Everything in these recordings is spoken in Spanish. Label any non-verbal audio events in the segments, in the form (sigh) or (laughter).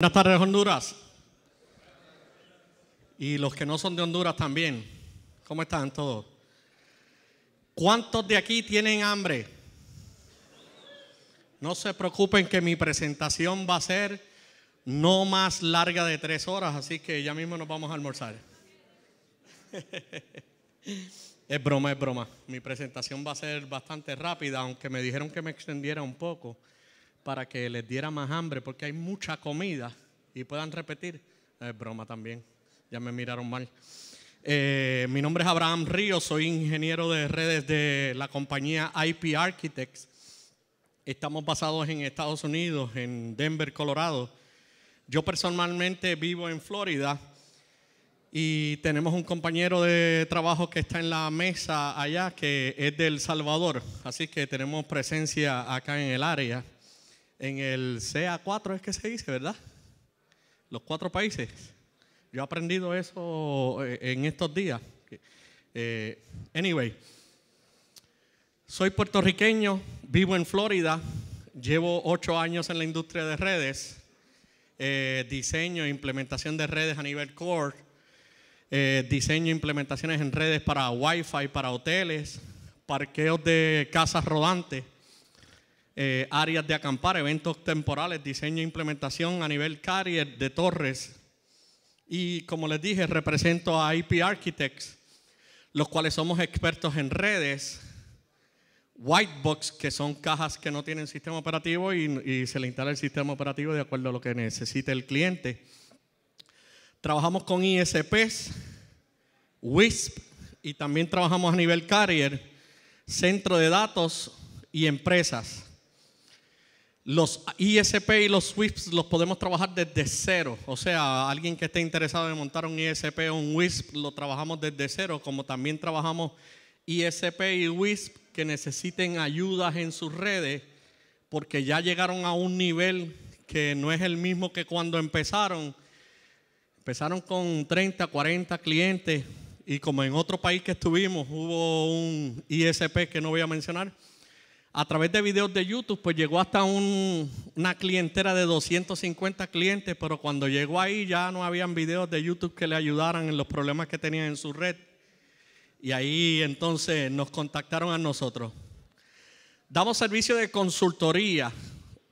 Buenas tardes, Honduras. Y los que no son de Honduras también. ¿Cómo están todos? ¿Cuántos de aquí tienen hambre? No se preocupen que mi presentación va a ser no más larga de tres horas, así que ya mismo nos vamos a almorzar. (laughs) es broma, es broma. Mi presentación va a ser bastante rápida, aunque me dijeron que me extendiera un poco para que les diera más hambre, porque hay mucha comida y puedan repetir. Es broma también, ya me miraron mal. Eh, mi nombre es Abraham Ríos, soy ingeniero de redes de la compañía IP Architects. Estamos basados en Estados Unidos, en Denver, Colorado. Yo personalmente vivo en Florida y tenemos un compañero de trabajo que está en la mesa allá, que es del Salvador. Así que tenemos presencia acá en el área en el CA4 es que se dice, ¿verdad? Los cuatro países. Yo he aprendido eso eh, en estos días. Eh, anyway, soy puertorriqueño, vivo en Florida, llevo ocho años en la industria de redes, eh, diseño e implementación de redes a nivel core, diseño e implementaciones en redes para Wi-Fi, para hoteles, parqueos de casas rodantes eh, áreas de acampar, eventos temporales, diseño e implementación a nivel carrier de torres. Y como les dije, represento a IP Architects, los cuales somos expertos en redes, Whitebox, que son cajas que no tienen sistema operativo y, y se le instala el sistema operativo de acuerdo a lo que necesite el cliente. Trabajamos con ISPs, WISP y también trabajamos a nivel carrier, centro de datos y empresas. Los ISP y los SWIFT los podemos trabajar desde cero. O sea, alguien que esté interesado en montar un ISP o un WISP lo trabajamos desde cero, como también trabajamos ISP y WISP que necesiten ayudas en sus redes porque ya llegaron a un nivel que no es el mismo que cuando empezaron. Empezaron con 30, 40 clientes y como en otro país que estuvimos hubo un ISP que no voy a mencionar a través de videos de YouTube, pues llegó hasta una clientela de 250 clientes, pero cuando llegó ahí ya no habían videos de YouTube que le ayudaran en los problemas que tenían en su red. Y ahí entonces nos contactaron a nosotros. Damos servicio de consultoría,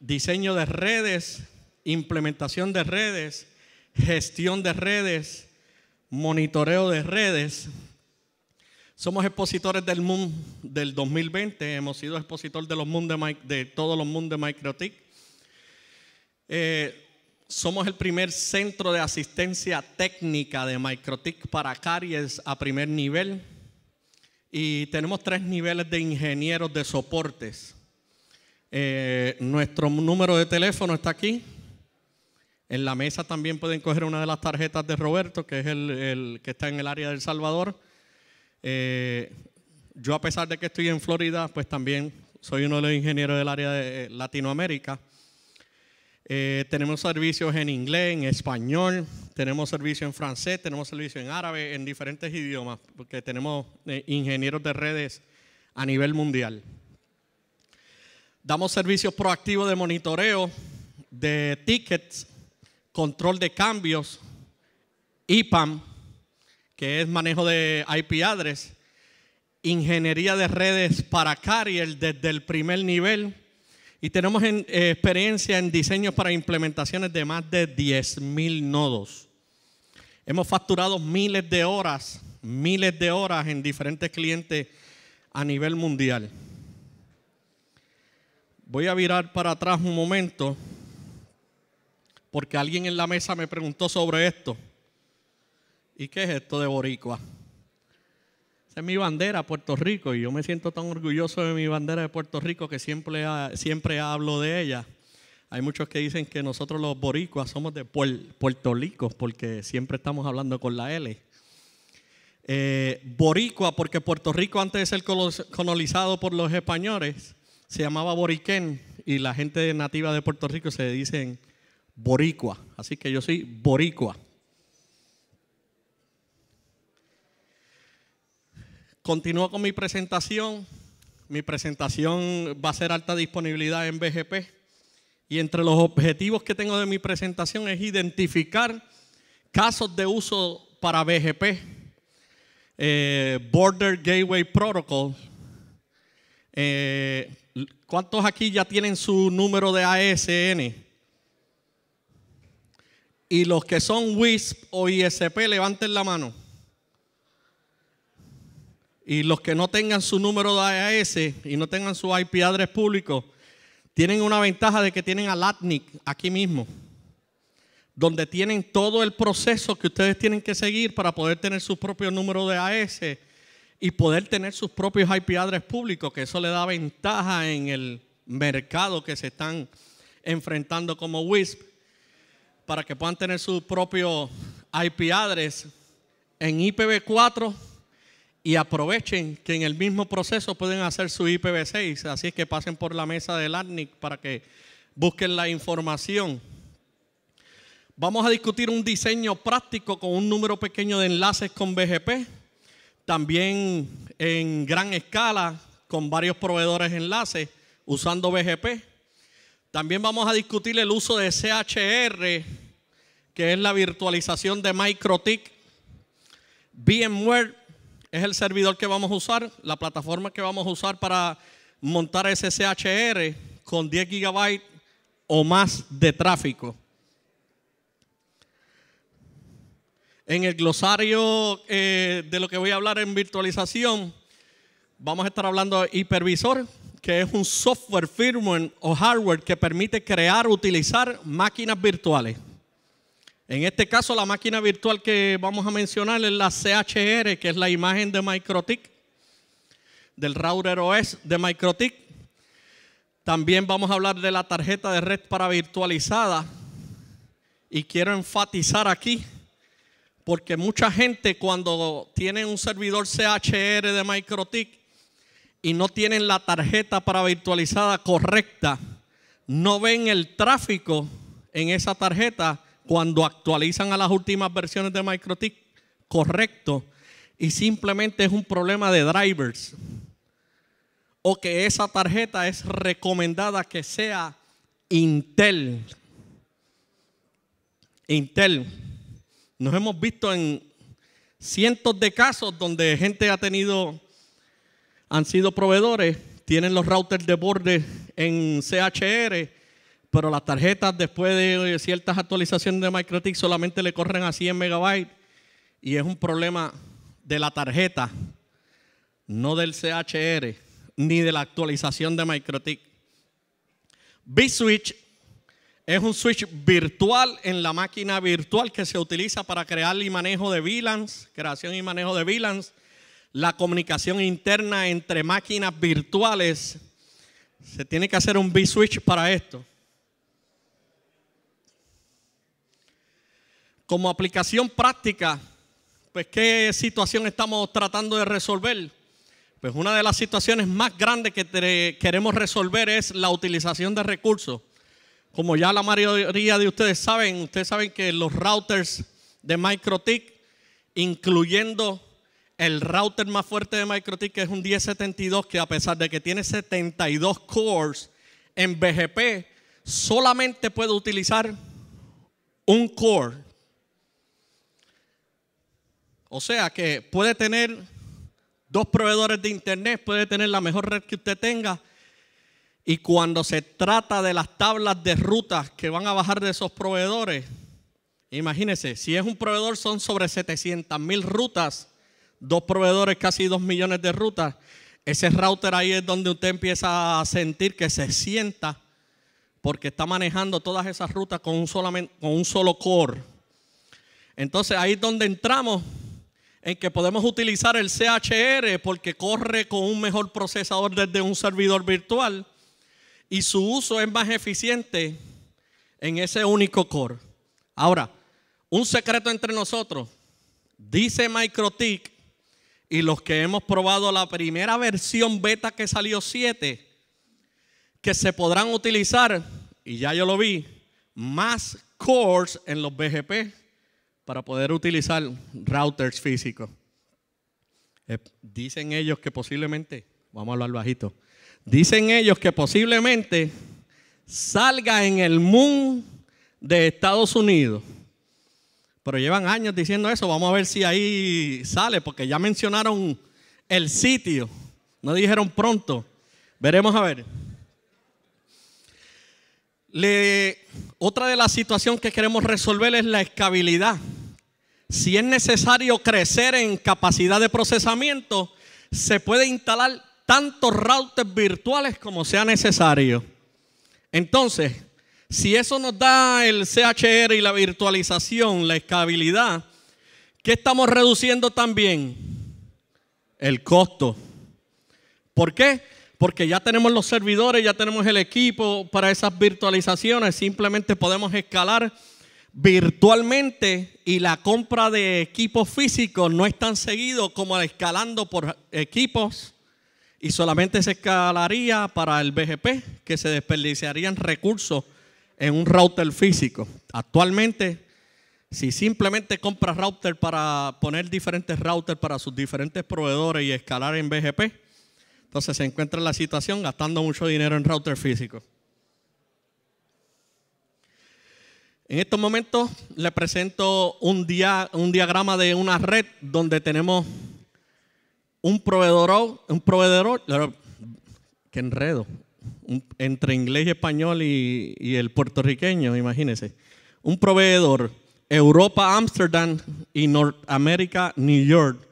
diseño de redes, implementación de redes, gestión de redes, monitoreo de redes, somos expositores del Moon del 2020, hemos sido expositores de, los Moon de, todos los Moon de Microtik. Eh, somos el primer centro de asistencia técnica de Microtik para caries a primer nivel y tenemos tres niveles de ingenieros de soportes. Eh, nuestro número de teléfono está aquí. En la mesa también pueden coger una de las tarjetas de Roberto, que es el que está en el área del Salvador. Eh, yo a pesar de que estoy en Florida, pues también soy uno de los ingenieros del área de Latinoamérica. Eh, tenemos servicios en inglés, en español, tenemos servicio en francés, tenemos servicio en árabe, en diferentes idiomas, porque tenemos eh, ingenieros de redes a nivel mundial. Damos servicios proactivos de monitoreo, de tickets, control de cambios, IPAM, que es manejo de IP address, ingeniería de redes para carrier desde el primer nivel y tenemos eh, experiencia en diseños para implementaciones de más de 10.000 nodos. Hemos facturado miles de horas, miles de horas en diferentes clientes a nivel mundial. Voy a virar para atrás un momento porque alguien en la mesa me preguntó sobre esto. ¿Y qué es esto de boricua? Esa es mi bandera, Puerto Rico, y yo me siento tan orgulloso de mi bandera de Puerto Rico que siempre, siempre hablo de ella. Hay muchos que dicen que nosotros los boricuas somos de Puerto Rico porque siempre estamos hablando con la L. Eh, boricua porque Puerto Rico antes de ser colonizado por los españoles se llamaba Boriquén y la gente nativa de Puerto Rico se dicen boricua. Así que yo soy boricua. Continúo con mi presentación. Mi presentación va a ser alta disponibilidad en BGP Y entre los objetivos que tengo de mi presentación es identificar casos de uso para BGP, eh, Border Gateway Protocol. Eh, ¿Cuántos aquí ya tienen su número de ASN? Y los que son WISP o ISP, levanten la mano. Y los que no tengan su número de AS y no tengan su IP address público, tienen una ventaja de que tienen a LATNIC aquí mismo, donde tienen todo el proceso que ustedes tienen que seguir para poder tener su propio número de AS y poder tener sus propios IP address públicos, que eso le da ventaja en el mercado que se están enfrentando como WISP, para que puedan tener su propio IP address. En IPv4 y aprovechen que en el mismo proceso pueden hacer su IPv6, así que pasen por la mesa del ARNIC para que busquen la información. Vamos a discutir un diseño práctico con un número pequeño de enlaces con BGP, también en gran escala con varios proveedores de enlaces usando BGP. También vamos a discutir el uso de CHR, que es la virtualización de MikroTik, VMware es el servidor que vamos a usar, la plataforma que vamos a usar para montar ese con 10 gigabytes o más de tráfico. En el glosario eh, de lo que voy a hablar en virtualización, vamos a estar hablando de hipervisor, que es un software, firmware o hardware que permite crear, utilizar máquinas virtuales. En este caso, la máquina virtual que vamos a mencionar es la CHR, que es la imagen de MikroTik, del router OS de MikroTik. También vamos a hablar de la tarjeta de red para virtualizada. Y quiero enfatizar aquí, porque mucha gente cuando tiene un servidor CHR de MikroTik y no tienen la tarjeta para virtualizada correcta, no ven el tráfico en esa tarjeta cuando actualizan a las últimas versiones de MikroTik correcto y simplemente es un problema de drivers o que esa tarjeta es recomendada que sea Intel. Intel. Nos hemos visto en cientos de casos donde gente ha tenido, han sido proveedores, tienen los routers de borde en CHR pero las tarjetas después de ciertas actualizaciones de MikroTik solamente le corren a 100 megabytes y es un problema de la tarjeta, no del CHR ni de la actualización de MikroTik. B-Switch es un switch virtual en la máquina virtual que se utiliza para crear y manejo de VLANs, creación y manejo de VLANs, la comunicación interna entre máquinas virtuales. Se tiene que hacer un B-Switch para esto. Como aplicación práctica, pues qué situación estamos tratando de resolver. Pues una de las situaciones más grandes que queremos resolver es la utilización de recursos. Como ya la mayoría de ustedes saben, ustedes saben que los routers de MikroTik, incluyendo el router más fuerte de MikroTik, que es un 1072, que a pesar de que tiene 72 cores en BGP, solamente puede utilizar un core o sea que puede tener dos proveedores de internet, puede tener la mejor red que usted tenga. Y cuando se trata de las tablas de rutas que van a bajar de esos proveedores, imagínese, si es un proveedor son sobre 700 mil rutas, dos proveedores casi 2 millones de rutas. Ese router ahí es donde usted empieza a sentir que se sienta porque está manejando todas esas rutas con un, solamente, con un solo core. Entonces ahí es donde entramos en que podemos utilizar el CHR porque corre con un mejor procesador desde un servidor virtual y su uso es más eficiente en ese único core. Ahora, un secreto entre nosotros, dice MikroTik y los que hemos probado la primera versión beta que salió 7, que se podrán utilizar, y ya yo lo vi, más cores en los BGP para poder utilizar routers físicos. Eh, dicen ellos que posiblemente, vamos a hablar bajito, dicen ellos que posiblemente salga en el Moon de Estados Unidos. Pero llevan años diciendo eso. Vamos a ver si ahí sale, porque ya mencionaron el sitio. No dijeron pronto. Veremos a ver. Otra de las situaciones que queremos resolver es la escalabilidad. Si es necesario crecer en capacidad de procesamiento, se puede instalar tantos routers virtuales como sea necesario. Entonces, si eso nos da el CHR y la virtualización, la escalabilidad, ¿qué estamos reduciendo también? El costo. ¿Por qué? Porque ya tenemos los servidores, ya tenemos el equipo para esas virtualizaciones, simplemente podemos escalar virtualmente y la compra de equipos físicos no es tan seguido como escalando por equipos y solamente se escalaría para el BGP, que se desperdiciarían recursos en un router físico. Actualmente, si simplemente compras router para poner diferentes routers para sus diferentes proveedores y escalar en BGP, entonces se encuentra en la situación gastando mucho dinero en router físico. En estos momentos le presento un, un diagrama de una red donde tenemos un proveedor, un proveedor, qué enredo, entre inglés y español y, el puertorriqueño, imagínense. Un proveedor, Europa, Amsterdam y Norteamérica, New York.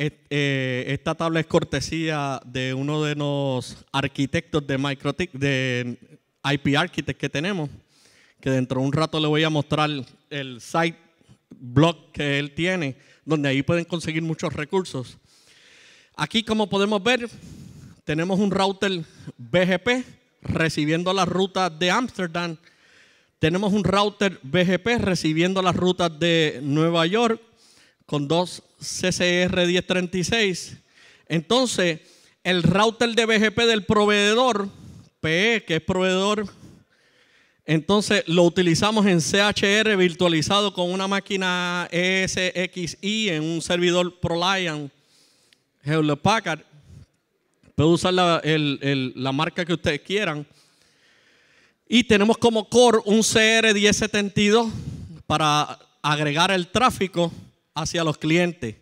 Eh, esta tabla es cortesía de uno de los arquitectos de, de IP Architect que tenemos que dentro de un rato le voy a mostrar el site blog que él tiene, donde ahí pueden conseguir muchos recursos. Aquí, como podemos ver, tenemos un router BGP recibiendo las rutas de Ámsterdam. Tenemos un router BGP recibiendo las rutas de Nueva York con dos CCR 1036. Entonces, el router de BGP del proveedor, PE, que es proveedor entonces lo utilizamos en CHR virtualizado con una máquina ESXi en un servidor ProLiant Hewlett Packard. Puede usar la, marca que ustedes quieran. Y tenemos como core un CR1072 para agregar el tráfico hacia los clientes.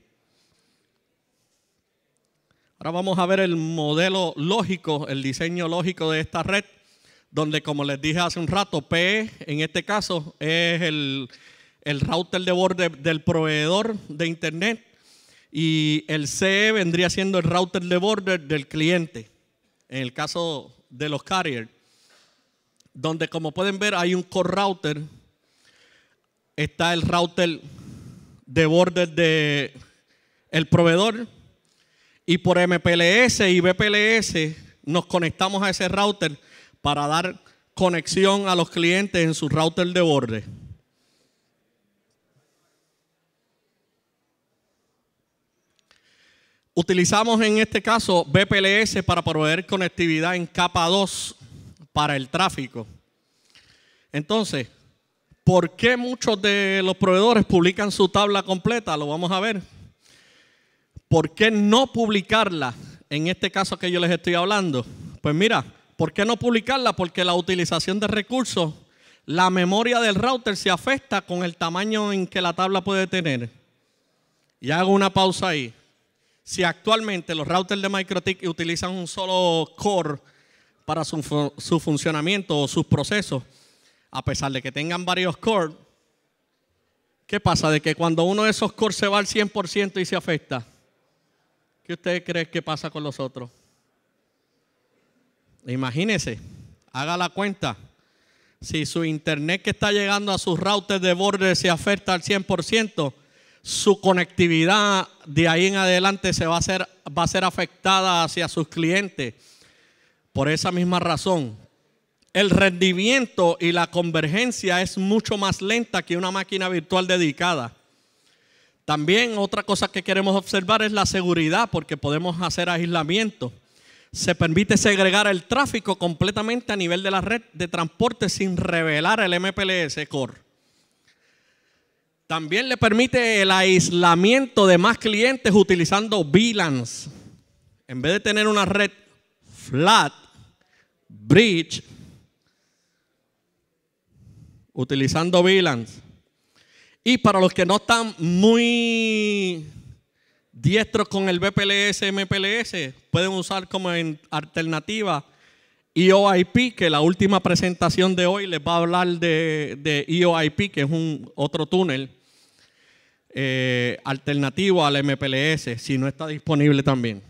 Ahora vamos a ver el modelo lógico, el diseño lógico de esta red donde como les dije hace un rato, P en este caso es el, router de borde del proveedor de internet y el CE vendría siendo el router de borde del cliente, en el caso de los carriers, donde como pueden ver hay un core router, está el router de borde de el proveedor y por MPLS y BPLS nos conectamos a ese router para dar conexión a los clientes en su router de borde. Utilizamos en este caso BPLS para proveer conectividad en capa 2 para el tráfico. Entonces, ¿por qué muchos de los proveedores publican su tabla completa? Lo vamos a ver. ¿Por qué no publicarla en este caso que yo les estoy hablando? Pues mira, ¿Por qué no publicarla? Porque la utilización de recursos, la memoria del router se afecta con el tamaño en que la tabla puede tener. Y hago una pausa ahí. Si actualmente los routers de MikroTik utilizan un solo core para su, funcionamiento o sus procesos, a pesar de que tengan varios cores, ¿qué pasa? De que cuando uno de esos cores se va al 100% y se afecta, ¿qué usted cree que pasa con los otros? Imagínese, haga la cuenta. Si su internet que está llegando a sus routers de borde se afecta al 100%, su conectividad de ahí en adelante se va a, hacer, va a ser afectada hacia sus clientes. Por esa misma razón, el rendimiento y la convergencia es mucho más lenta que una máquina virtual dedicada. También otra cosa que queremos observar es la seguridad, porque podemos hacer aislamiento se permite segregar el tráfico completamente a nivel de la red de transporte sin revelar el MPLS core. También le permite el aislamiento de más clientes utilizando VLANs. En vez de tener una red flat, bridge, utilizando VLANs. Y para los que no están muy diestros con el BPLS, MPLS, pueden usar como alternativa EOIP, que la última presentación de hoy les va a hablar de, de EOIP, que es un otro túnel eh, alternativo al MPLS, si no está disponible también.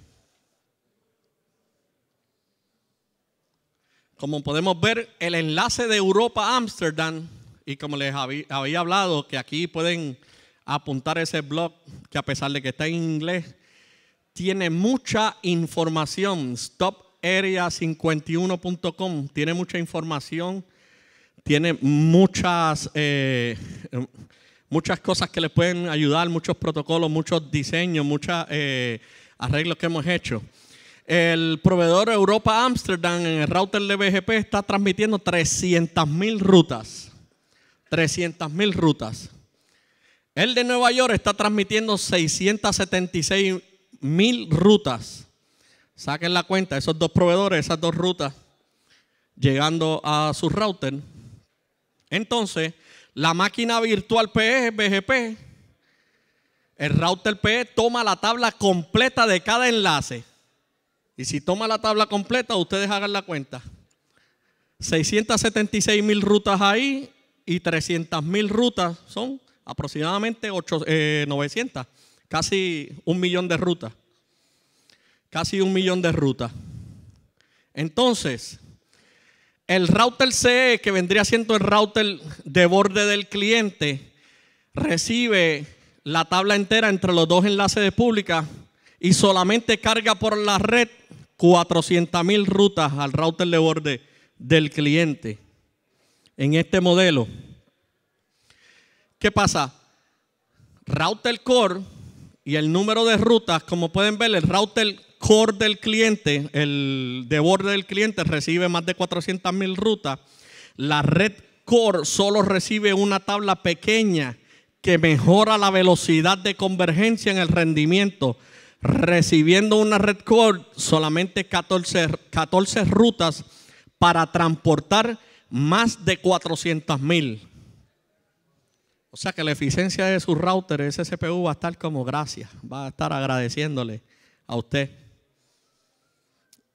Como podemos ver, el enlace de Europa a Ámsterdam, y como les había, hablado, que aquí pueden apuntar ese blog, que a pesar de que está en inglés, tiene mucha información. StopArea51.com tiene mucha información, tiene muchas, eh, muchas cosas que les pueden ayudar, muchos protocolos, muchos diseños, muchos eh, arreglos que hemos hecho. El proveedor Europa Amsterdam en el router de BGP está transmitiendo 300 mil rutas. 300 mil rutas. El de Nueva York está transmitiendo 676 mil rutas. Saquen la cuenta, esos dos proveedores, esas dos rutas, llegando a su router. Entonces, la máquina virtual PE, BGP, el router PE toma la tabla completa de cada enlace y si toma la tabla completa, ustedes hagan la cuenta. 676 mil rutas ahí y 300 mil rutas son aproximadamente 8, 900, eh, casi un millón de rutas. Casi un millón de rutas. Entonces, el router CE, que vendría siendo el router de borde del cliente, recibe la tabla entera entre los dos enlaces de pública y solamente carga por la red 400 mil rutas al router de borde del cliente. En este modelo, ¿qué pasa? Router core y el número de rutas, como pueden ver, el router core del cliente, el de borde del cliente recibe más de 400 mil rutas. La red core solo recibe una tabla pequeña que mejora la velocidad de convergencia en el rendimiento recibiendo una red core solamente 14, 14 rutas para transportar más de 400 mil. O sea que la eficiencia de su router, ese CPU, va a estar como gracias, va a estar agradeciéndole a usted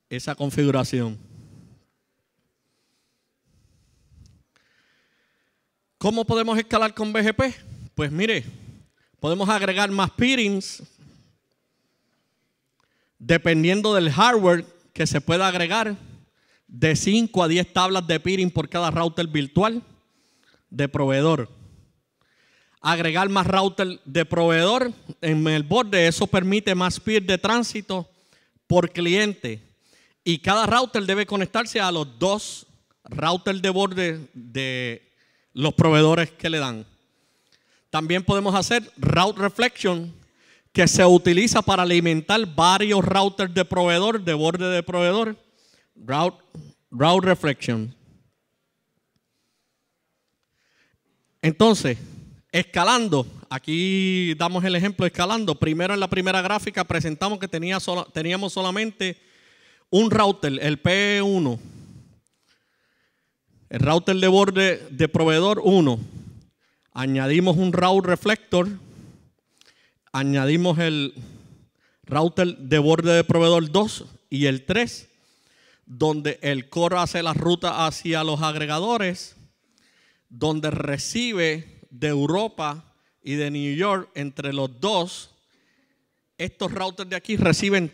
esa configuración. ¿Cómo podemos escalar con BGP? Pues mire, podemos agregar más peerings, dependiendo del hardware que se pueda agregar, de 5 a 10 tablas de peering por cada router virtual de proveedor. Agregar más router de proveedor en el borde, eso permite más peer de tránsito por cliente. Y cada router debe conectarse a los dos routers de borde de los proveedores que le dan. También podemos hacer route reflection que se utiliza para alimentar varios routers de proveedor, de borde de proveedor. Route, route reflection. Entonces, escalando, aquí damos el ejemplo escalando. Primero en la primera gráfica presentamos que tenía teníamos solamente un router, el P1. El router de borde de proveedor 1. Añadimos un route reflector añadimos el router de borde de proveedor 2 y el 3, donde el core hace la ruta hacia los agregadores, donde recibe de Europa y de New York entre los dos. Estos routers de aquí reciben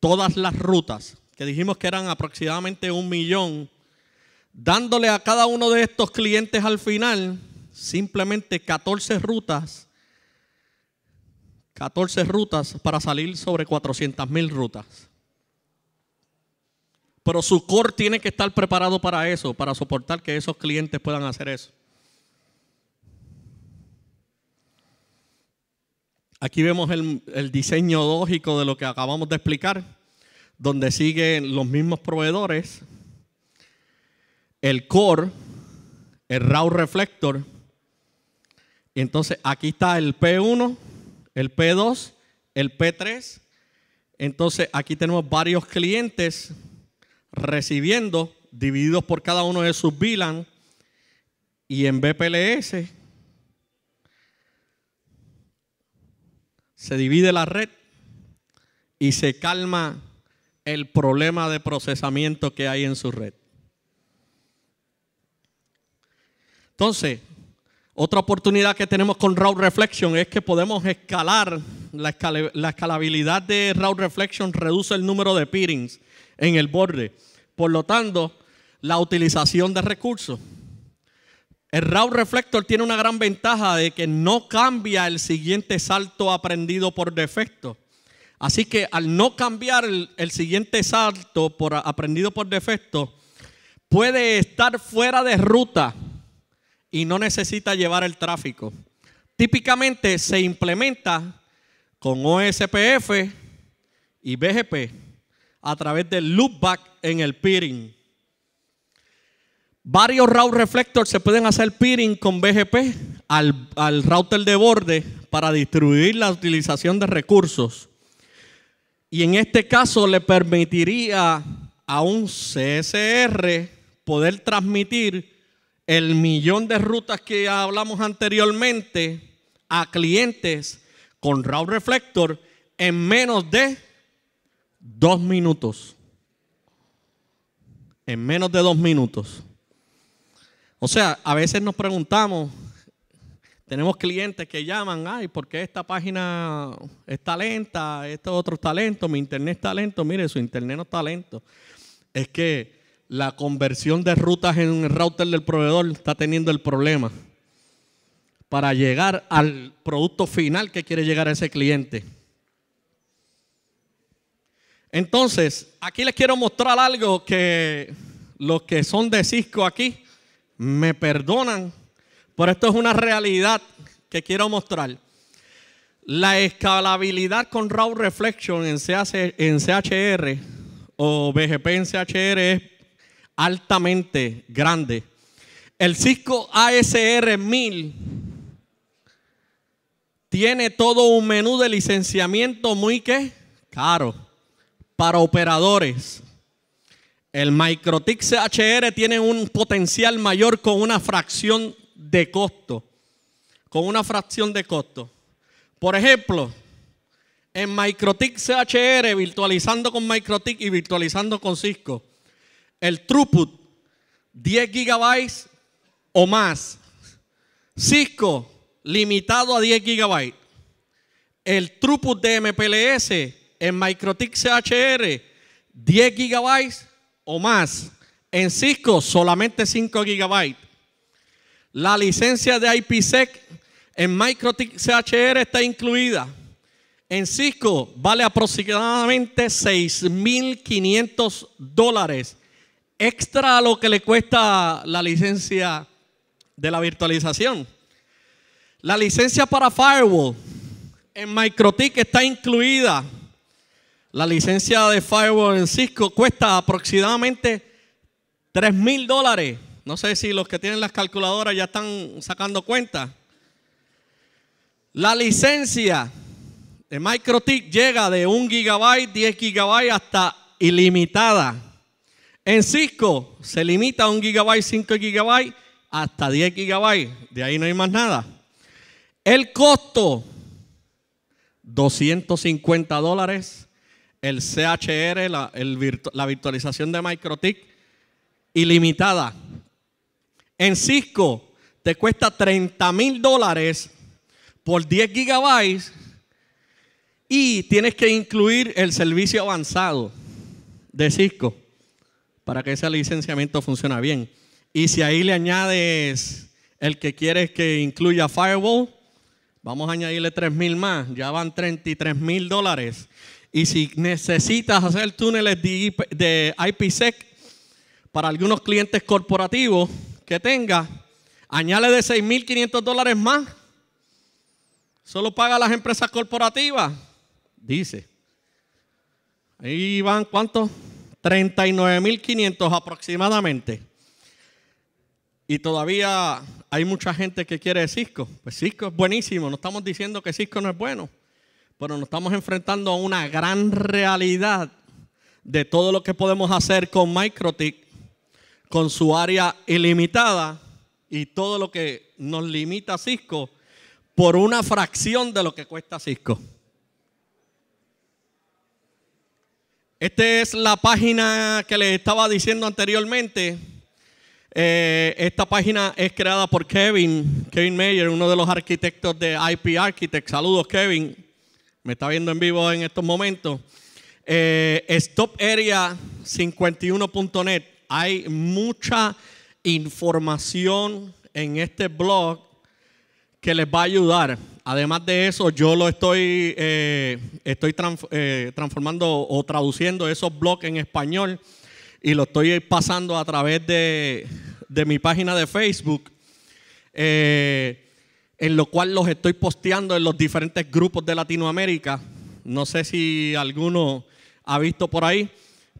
todas las rutas, que dijimos que eran aproximadamente un millón, dándole a cada uno de estos clientes al final simplemente 14 rutas 14 rutas para salir sobre 400 mil rutas. Pero su core tiene que estar preparado para eso, para soportar que esos clientes puedan hacer eso. Aquí vemos el, diseño lógico de lo que acabamos de explicar, donde siguen los mismos proveedores, el core, el raw reflector, y entonces aquí está el P1 el P2, el P3. Entonces aquí tenemos varios clientes recibiendo, divididos por cada uno de sus VLAN. y en BPLS se divide la red y se calma el problema de procesamiento que hay en su red. Entonces, otra oportunidad que tenemos con Route Reflection es que podemos escalar la, escalabilidad de Route Reflection, reduce el número de peerings en el borde. Por lo tanto, la utilización de recursos. El Route Reflector tiene una gran ventaja de que no cambia el siguiente salto aprendido por defecto. Así que al no cambiar el, el siguiente salto por aprendido por defecto, puede estar fuera de ruta y no necesita llevar el tráfico. Típicamente se implementa con OSPF y BGP a través del loopback en el peering. Varios route reflectors se pueden hacer peering con BGP al, al router de borde para distribuir la utilización de recursos. Y en este caso le permitiría a un CSR poder transmitir el millón de rutas que hablamos anteriormente a clientes con RAW Reflector en menos de dos minutos. En menos de dos minutos. O sea, a veces nos preguntamos, tenemos clientes que llaman, ay, ¿por qué esta página está lenta? Este otro está mi internet está lento. Mire, su internet no está lento. Es que la conversión de rutas en el router del proveedor está teniendo el problema para llegar al producto final que quiere llegar a ese cliente. Entonces, aquí les quiero mostrar algo que los que son de Cisco aquí me perdonan, pero esto es una realidad que quiero mostrar. La escalabilidad con RAW Reflection en, CHR o BGP en CHR es altamente grande. El Cisco ASR 1000 tiene todo un menú de licenciamiento muy que caro para operadores. El MikroTik CHR tiene un potencial mayor con una fracción de costo. Con una fracción de costo. Por ejemplo, en MikroTik CHR, virtualizando con MikroTik y virtualizando con Cisco, el throughput 10 gigabytes o más. Cisco limitado a 10 gigabytes. El throughput de MPLS en MikroTik CHR 10 gigabytes o más. En Cisco solamente 5 gigabytes. La licencia de IPsec en MikroTik CHR está incluida. En Cisco vale aproximadamente 6.500 dólares extra a lo que le cuesta la licencia de la virtualización. La licencia para firewall en MikroTik está incluida. La licencia de firewall en Cisco cuesta aproximadamente 3 mil dólares. No sé si los que tienen las calculadoras ya están sacando cuenta. La licencia de MikroTik llega de 1 gigabyte, 10 gigabytes hasta ilimitada. En Cisco se limita a un gigabyte, 5 gigabytes, hasta 10 gigabytes. De ahí no hay más nada. El costo, 250 dólares. El CHR, la, la virtualización de MikroTik, ilimitada. En Cisco te cuesta 30 mil dólares por 10 gigabytes y tienes que incluir el servicio avanzado de Cisco para que ese licenciamiento funcione bien. Y si ahí le añades el que quieres que incluya Firewall, vamos a añadirle 3 mil más, ya van 33 mil dólares. Y si necesitas hacer túneles de IPsec para algunos clientes corporativos que tenga, añade de 6.500 dólares más. Solo paga las empresas corporativas, dice. Ahí van, ¿cuántos? 39.500 aproximadamente. Y todavía hay mucha gente que quiere Cisco. Pues Cisco es buenísimo, no estamos diciendo que Cisco no es bueno, pero nos estamos enfrentando a una gran realidad de todo lo que podemos hacer con MikroTik, con su área ilimitada y todo lo que nos limita Cisco por una fracción de lo que cuesta Cisco. Esta es la página que les estaba diciendo anteriormente. Eh, esta página es creada por Kevin, Kevin Mayer, uno de los arquitectos de IP Architect. Saludos, Kevin. Me está viendo en vivo en estos momentos. Eh, StopArea51.net. Hay mucha información en este blog que les va a ayudar. Además de eso, yo lo estoy, eh, estoy eh, transformando o traduciendo esos blogs en español y lo estoy pasando a través de, mi página de Facebook, eh, en lo cual los estoy posteando en los diferentes grupos de Latinoamérica. No sé si alguno ha visto por ahí,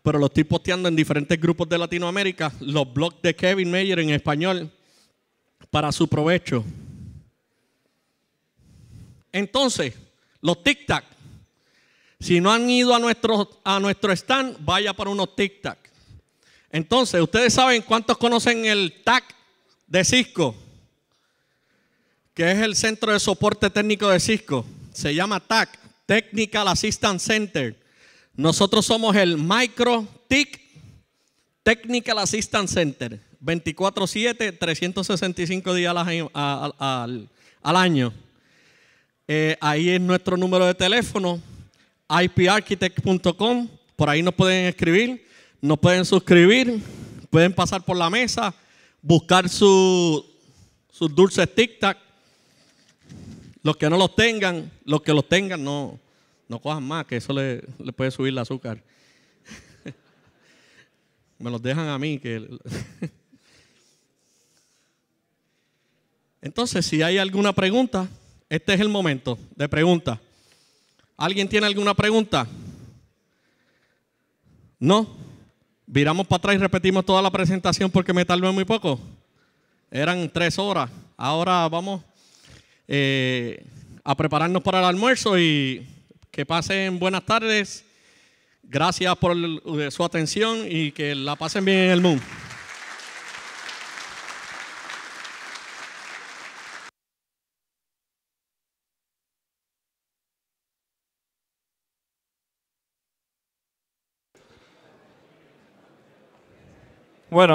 pero lo estoy posteando en diferentes grupos de Latinoamérica, los blogs de Kevin Mayer en español, para su provecho. Entonces, los tic-tac. Si no han ido a nuestro, a nuestro stand, vaya para unos tic-tac. Entonces, ¿ustedes saben cuántos conocen el TAC de Cisco? Que es el Centro de Soporte Técnico de Cisco. Se llama TAC, Technical Assistance Center. Nosotros somos el Micro TIC Technical Assistance Center. 24-7, 365 días al, año. Eh, ahí es nuestro número de teléfono, iparchitect.com. Por ahí nos pueden escribir, nos pueden suscribir, pueden pasar por la mesa, buscar sus dulces tic-tac. Los que no los tengan, los que los tengan, no, no cojan más, que eso le, puede subir el azúcar. (laughs) Me los dejan a mí. Que... (laughs) Entonces, si hay alguna pregunta, este es el momento de pregunta. ¿Alguien tiene alguna pregunta? ¿No? Viramos para atrás y repetimos toda la presentación porque me tardé muy poco. Eran tres horas. Ahora vamos eh, a prepararnos para el almuerzo y que pasen buenas tardes. Gracias por su atención y que la pasen bien en el mundo. Bueno.